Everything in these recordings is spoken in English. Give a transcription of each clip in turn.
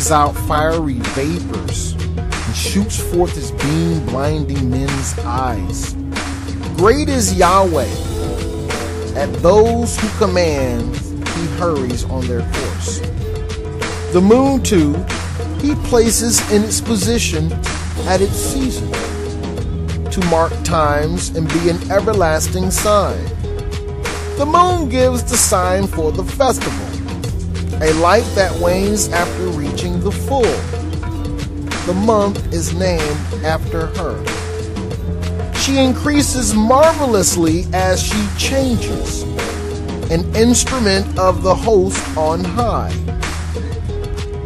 breathes out fiery vapors and shoots forth his beam, blinding men's eyes. Great is Yahweh. At those who command, he hurries on their course. The moon, too, he places in its position at its season to mark times and be an everlasting sign. The moon gives the sign for the festival, a light that wanes after reaching the full. The month is named after her. She increases marvelously as she changes, an instrument of the host on high,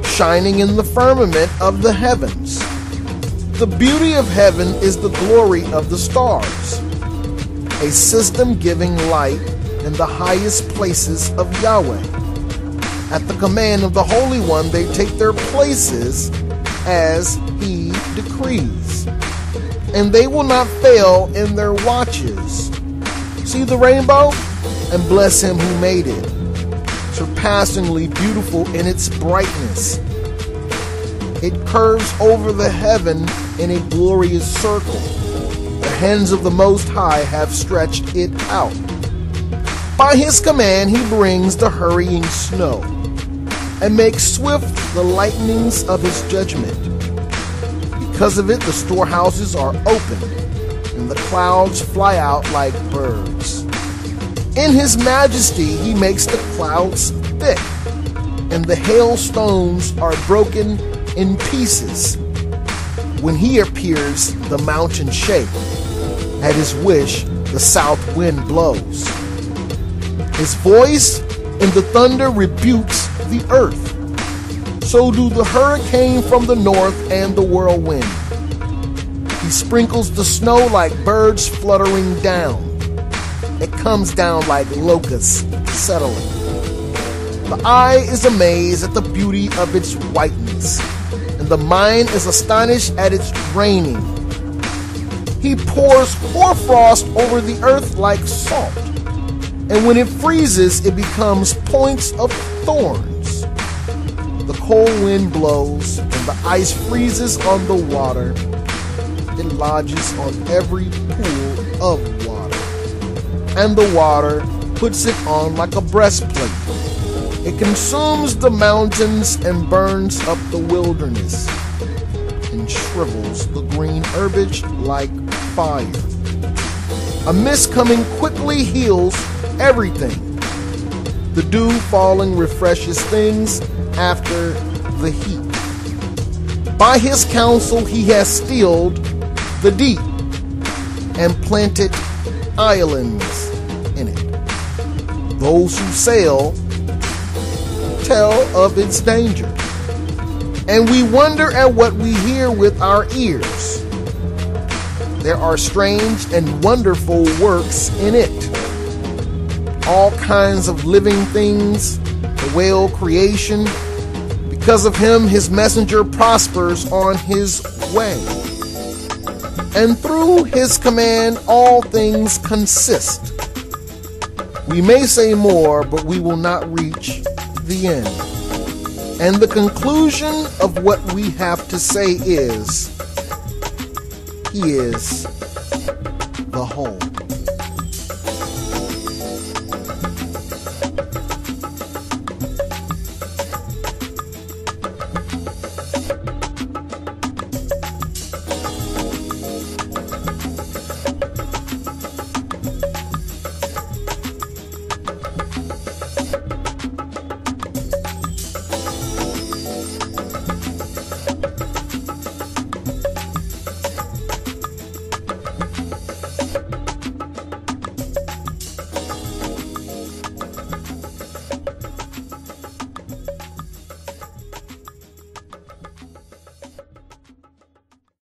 shining in the firmament of the heavens the beauty of heaven is the glory of the stars, a system giving light in the highest places of Yahweh. At the command of the Holy One, they take their places as He decrees, and they will not fail in their watches. See the rainbow and bless Him who made it, surpassingly beautiful in its brightness it curves over the heaven in a glorious circle. The hands of the Most High have stretched it out. By his command, he brings the hurrying snow and makes swift the lightnings of his judgment. Because of it, the storehouses are open, and the clouds fly out like birds. In his majesty, he makes the clouds thick, and the hailstones are broken in pieces. When he appears, the mountains shake. At his wish, the south wind blows. His voice in the thunder rebukes the earth. So do the hurricane from the north and the whirlwind. He sprinkles the snow like birds fluttering down. It comes down like locusts settling. The eye is amazed at the beauty of its whiteness and the mind is astonished at its raining. He pours hoarfrost over the earth like salt, and when it freezes, it becomes points of thorns. The cold wind blows, and the ice freezes on the water. It lodges on every pool of water, and the water puts it on like a breastplate. It consumes the mountains and burns up the wilderness and shrivels the green herbage like fire. A mist coming quickly heals everything. The dew falling refreshes things after the heat. By his counsel he has stilled the deep and planted islands in it. Those who sail tell of its danger. And we wonder at what we hear with our ears. There are strange and wonderful works in it. All kinds of living things, the whale creation. Because of him, his messenger prospers on his way. And through his command, all things consist. We may say more, but we will not reach the end. And the conclusion of what we have to say is He is the whole.